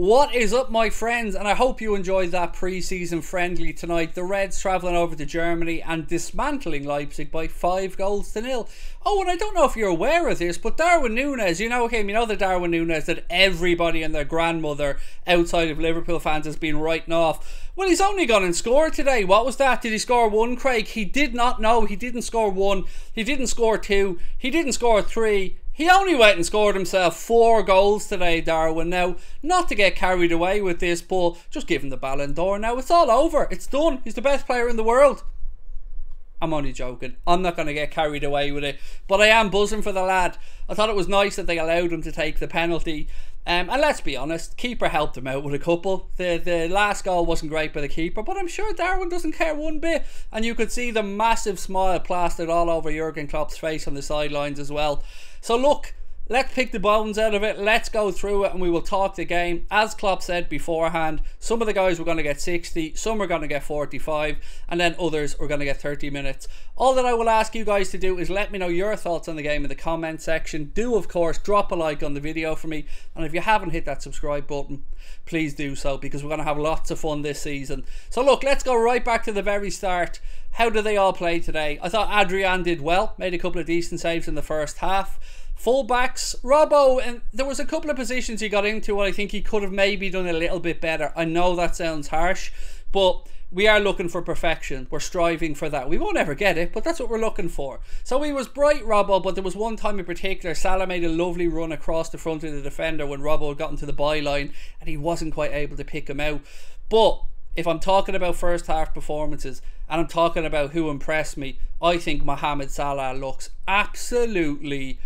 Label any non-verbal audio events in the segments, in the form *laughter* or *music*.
What is up, my friends? And I hope you enjoyed that pre-season friendly tonight. The Reds travelling over to Germany and dismantling Leipzig by five goals to nil. Oh, and I don't know if you're aware of this, but Darwin Nunez, you know him, you know the Darwin Nunez that everybody and their grandmother outside of Liverpool fans has been writing off. Well, he's only gone and scored today. What was that? Did he score one, Craig? He did not know. He didn't score one. He didn't score two. He didn't score three. He only went and scored himself four goals today, Darwin. Now, not to get carried away with this, but just give him the Ballon d'Or now. It's all over. It's done. He's the best player in the world. I'm only joking. I'm not going to get carried away with it. But I am buzzing for the lad. I thought it was nice that they allowed him to take the penalty. Um, and let's be honest, keeper helped him out with a couple. The the last goal wasn't great by the keeper, but I'm sure Darwin doesn't care one bit. And you could see the massive smile plastered all over Jurgen Klopp's face on the sidelines as well. So look, let's pick the bones out of it. Let's go through it and we will talk the game. As Klopp said beforehand, some of the guys were going to get 60, some are going to get 45, and then others are going to get 30 minutes. All that I will ask you guys to do is let me know your thoughts on the game in the comment section. Do, of course, drop a like on the video for me. And if you haven't hit that subscribe button, please do so because we're going to have lots of fun this season. So look, let's go right back to the very start. How did they all play today? I thought Adrian did well, made a couple of decent saves in the first half. Fullbacks, Robbo, and there was a couple of positions he got into where I think he could have maybe done a little bit better. I know that sounds harsh, but we are looking for perfection. We're striving for that. We won't ever get it, but that's what we're looking for. So he was bright, Robbo, but there was one time in particular, Salah made a lovely run across the front of the defender when Robbo got into the byline and he wasn't quite able to pick him out. But if I'm talking about first half performances and I'm talking about who impressed me, I think Mohamed Salah looks absolutely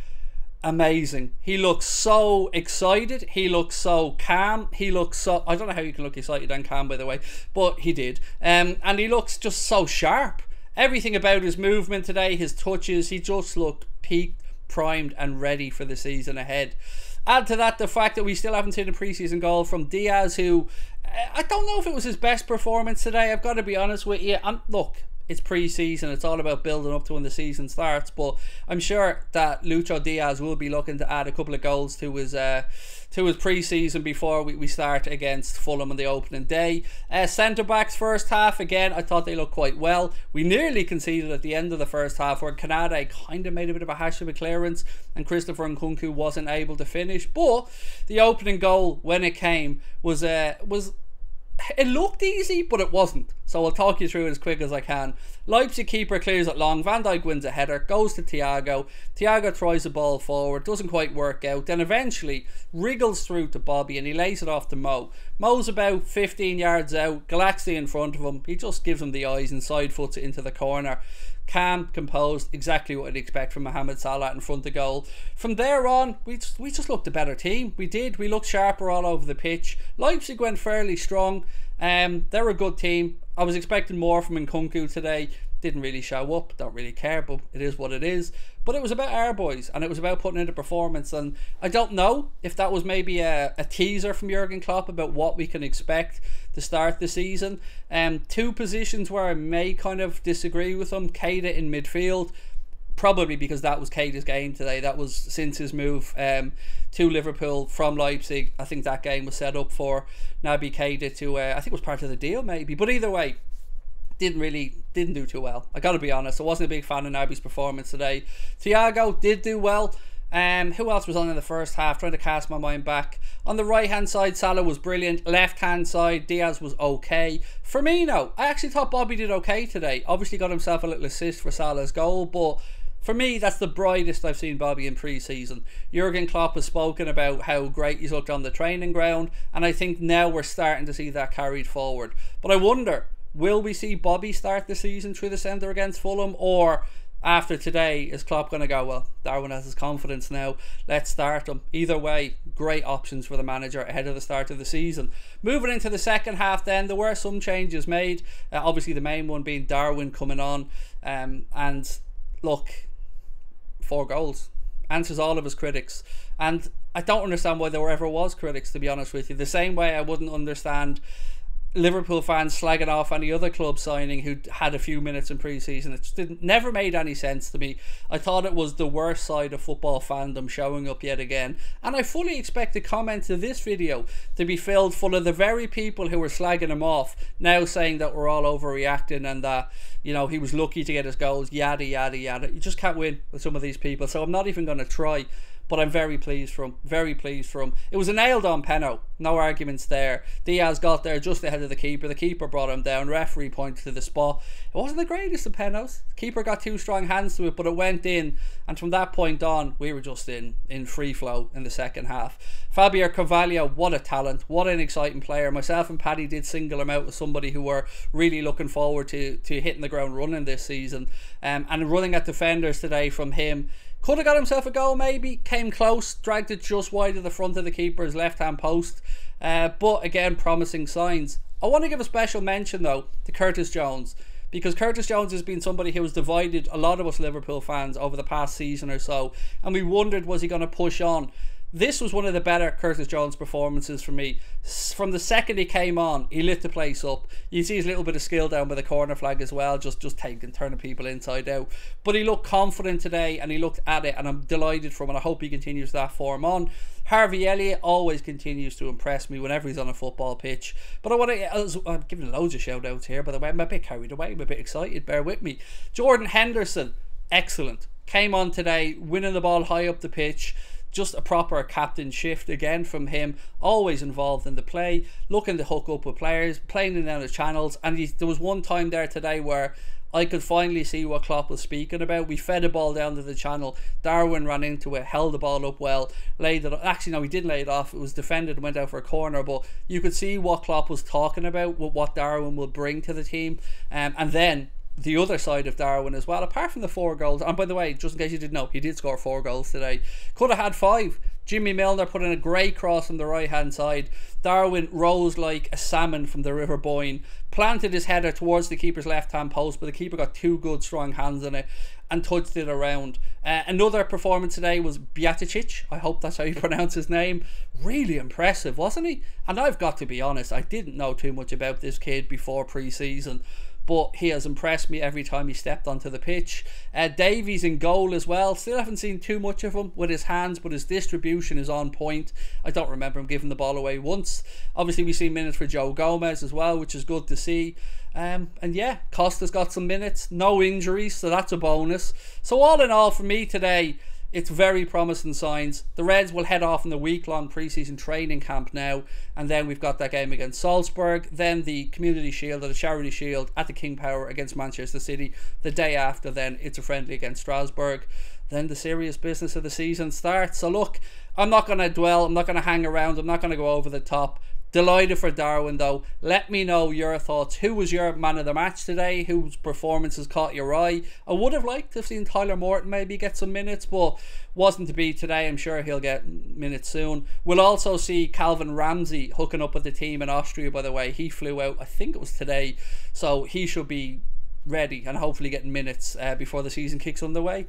amazing. He looks so excited. He looks so calm. He looks so. I don't know how you can look excited and calm, by the way, but he did. Um, and he looks just so sharp. Everything about his movement today, his touches, he just looked peaked, primed, and ready for the season ahead. Add to that the fact that we still haven't seen a preseason goal from Diaz, who I don't know if it was his best performance today. I've got to be honest with you. And look, it's pre-season. It's all about building up to when the season starts. But I'm sure that Lucho Diaz will be looking to add a couple of goals to his uh, to his pre-season before we, we start against Fulham on the opening day. Uh, Centre backs first half again. I thought they looked quite well. We nearly conceded at the end of the first half where Konate kind of made a bit of a hash of a clearance and Christopher Nkunku wasn't able to finish. But the opening goal when it came was uh, was it looked easy, but it wasn't. So I'll talk you through it as quick as I can. Leipzig keeper clears it long. Van Dijk wins a header, goes to Thiago. Thiago tries the ball forward, doesn't quite work out. Then eventually wriggles through to Bobby and he lays it off to Mo. Mo's about 15 yards out, Gulácsi in front of him. He just gives him the eyes and side foots it into the corner calm, composed, exactly what I'd expect from Mohamed Salah in front of goal. From there on, we just, we just looked a better team. We did. We looked sharper all over the pitch. Leipzig went fairly strong. Um, they're a good team. I was expecting more from Nkunku today. Didn't really show up. Don't really care, but it is what it is. But it was about our boys, and it was about putting in a performance. And I don't know if that was maybe a, a teaser from Jurgen Klopp about what we can expect to start the season. Um, two positions where I may kind of disagree with him. Keita in midfield probably because that was Keita's game today. That was since his move um, to Liverpool from Leipzig. I think that game was set up for Naby Keita to. Uh, I think it was part of the deal, maybe. But either way, didn't really didn't do too well. I got to be honest. I wasn't a big fan of Naby's performance today. Thiago did do well. Um, who else was on in the first half? Trying to cast my mind back. On the right hand side, Salah was brilliant. Left hand side, Diaz was okay. Firmino, I actually thought Bobby did okay today. Obviously, got himself a little assist for Salah's goal, but for me, that's the brightest I've seen Bobby in pre-season. Jurgen Klopp has spoken about how great he's looked on the training ground, and I think now we're starting to see that carried forward. But I wonder, Will we see Bobby start the season through the centre against Fulham, or after today is Klopp going to go? Well, Darwin has his confidence now. Let's start him. Either way, great options for the manager ahead of the start of the season. Moving into the second half, then there were some changes made. Uh, obviously, the main one being Darwin coming on, um, and look, four goals answers all of his critics, and I don't understand why there ever was critics. To be honest with you, the same way I wouldn't understand Liverpool fans slagging off any other club signing who had a few minutes in pre-season. It didn't never made any sense to me. I thought it was the worst side of football fandom showing up yet again, and I fully expect the comments of this video to be filled full of the very people who were slagging him off now saying that we're all overreacting and that you know he was lucky to get his goals. Yada yada yada. You just can't win with some of these people, so I'm not even going to try but I'm very pleased for him. Very pleased for him. It was a nailed on penno. No arguments there. Diaz got there just ahead of the keeper. The keeper brought him down. Referee pointed to the spot. It wasn't the greatest of. The keeper got two strong hands to it, but it went in. And from that point on, we were just in in free flow in the second half. Fabio Carvalho, what a talent. What an exciting player. Myself and Paddy did single him out as somebody who were really looking forward to, to hitting the ground running this season. Um, and running at defenders today from him could have got himself a goal, maybe. Came close, dragged it just wide of the front of the keeper's left hand post. Uh, but again, promising signs. I want to give a special mention, though, to Curtis Jones. Because Curtis Jones has been somebody who has divided a lot of us Liverpool fans over the past season or so. And we wondered, was he going to push on? This was one of the better Curtis Jones performances for me. From the second he came on, he lit the place up. You see his little bit of skill down by the corner flag as well, just just taking turning people inside out. But he looked confident today and he looked at it, and I'm delighted him. And I hope he continues that form on. Harvey Elliott always continues to impress me whenever he's on a football pitch. But I want to, uh, I'm giving loads of shout outs here, by the way. I'm a bit carried away, I'm a bit excited, bear with me. Jordan Henderson, excellent. Came on today, winning the ball high up the pitch just a proper captain shift again from him. Always involved in the play, looking to hook up with players, playing in the channels. And he, there was one time there today where I could finally see what Klopp was speaking about. We fed a ball down to the channel. Darwin ran into it, held the ball up well, laid it. Actually, no, he didn't lay it off. It was defended went out for a corner. But you could see what Klopp was talking about, what Darwin will bring to the team. Um, and then the other side of Darwin as well, apart from the four goals. And by the way, just in case you didn't know, he did score four goals today. Could have had five. Jimmy Milner put in a great cross on the right hand side. Darwin rose like a salmon from the River Boyne, planted his header towards the keeper's left hand post, but the keeper got two good strong hands on it and touched it around. Uh, another performance today was Bajcetic. I hope that's how you *laughs* pronounce his name. Really impressive, wasn't he? And I've got to be honest, I didn't know too much about this kid before pre season but he has impressed me every time he stepped onto the pitch. Uh, Davies in goal as well. Still haven't seen too much of him with his hands, but his distribution is on point. I don't remember him giving the ball away once. Obviously, we've seen minutes for Joe Gomez as well, which is good to see. Um, and yeah, Kostas got some minutes, no injuries, so that's a bonus. So all in all, for me today, it's very promising signs. The Reds will head off in the week long preseason training camp now, and then we've got that game against Salzburg, then the Community Shield or the Charity Shield at the King Power against Manchester City. The day after, then it's a friendly against Strasbourg. Then the serious business of the season starts. So, look, I'm not going to dwell, I'm not going to hang around, I'm not going to go over the top. Delighted for Darwin though. Let me know your thoughts. Who was your man of the match today? Whose performances caught your eye? I would have liked to have seen Tyler Morton maybe get some minutes, but wasn't to be today. I'm sure he'll get minutes soon. We'll also see Calvin Ramsay hooking up with the team in Austria, by the way. He flew out, I think it was today, so he should be ready and hopefully getting minutes uh, before the season kicks underway.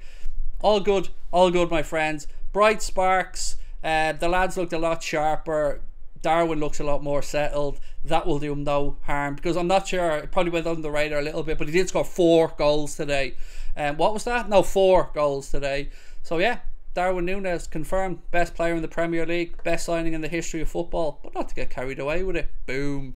All good, all good, my friends. Bright sparks. Uh, the lads looked a lot sharper. Darwin looks a lot more settled. That will do him no harm because I'm not sure. It probably went under the radar a little bit, but he did score four goals today. And um, what was that? No, four goals today. So yeah, Darwin Núñez confirmed best player in the Premier League, best signing in the history of football. But not to get carried away with it. Boom.